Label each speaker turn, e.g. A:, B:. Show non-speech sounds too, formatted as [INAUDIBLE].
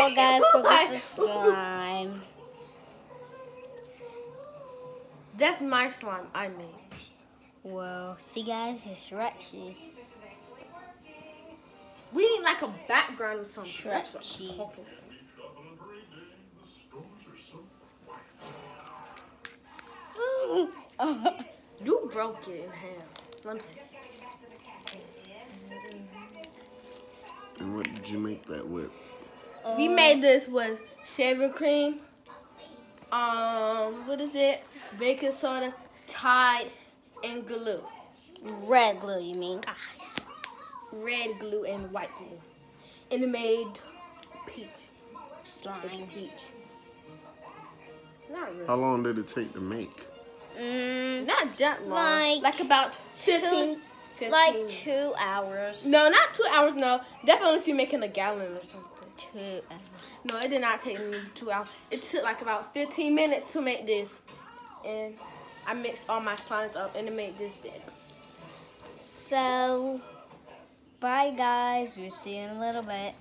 A: Well, guys, so this is slime.
B: That's my slime I made.
A: Well, see, guys, it's right here.
B: We need like a background or something.
A: Sure,
B: That's what
A: she-
B: I'm talking about. [LAUGHS] You broke it in half. Let me see.
C: And what did you make that with?
B: We made this with shaving cream. Um, what is it? Baking soda, Tide, and glue.
A: Red glue, you mean, guys?
B: Red glue and white glue. And it made peach.
A: Slime.
B: It's peach. Not really.
C: How long did it take to make?
A: Mm,
B: Not that long.
A: Like
B: Like, about 15, 15.
A: like two hours.
B: No, not two hours. No, that's only if you're making a gallon or something.
A: Two hours.
B: No, it did not take me two hours. It took like about 15 minutes to make this, and I mixed all my slimes up and it made this big.
A: So, bye, guys. We'll see you in a little bit.